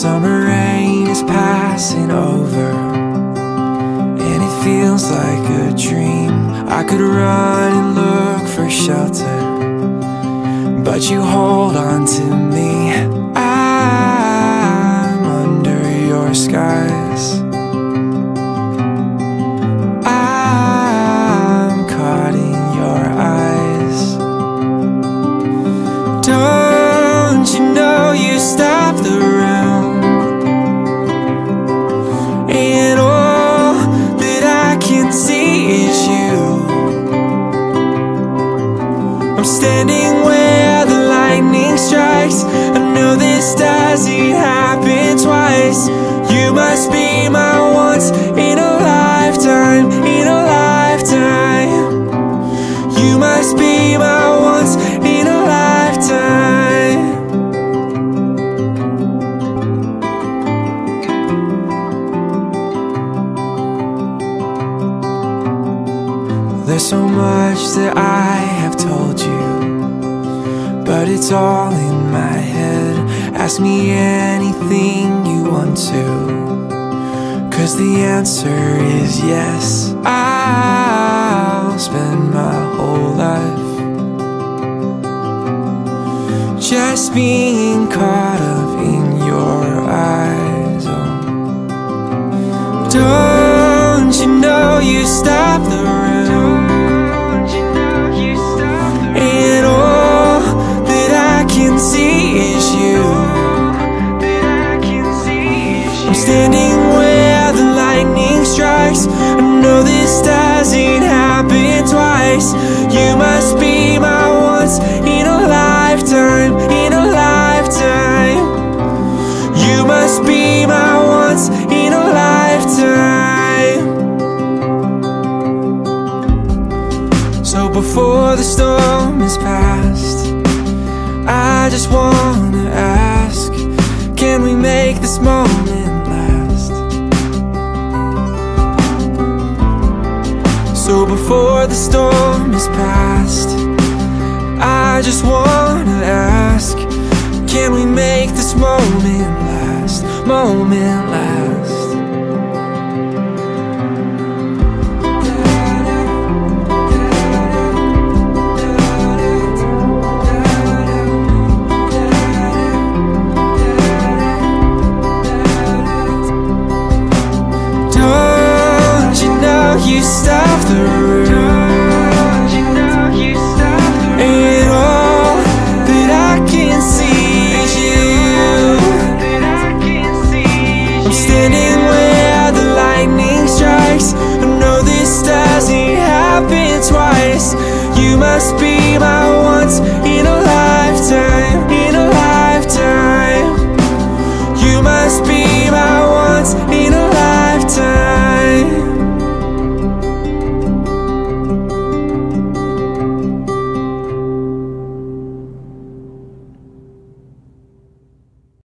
summer rain is passing over And it feels like a dream. I could run and look for shelter But you hold on to me. I'm under your skies I'm standing where the lightning strikes. I know this doesn't happen twice. You must be There's so much that I have told you But it's all in my head Ask me anything you want to Cause the answer is yes I'll spend my whole life Just being caught up in your eyes oh. Don't you know you stop the room before the storm is past I just wanna ask Can we make this moment last? So before the storm is past I just wanna ask Can we make this moment last? Moment last you stop the room all that I can see you. I'm standing where the lightning strikes. I know this doesn't happen twice. You must be my once in a lifetime In a lifetime. You must be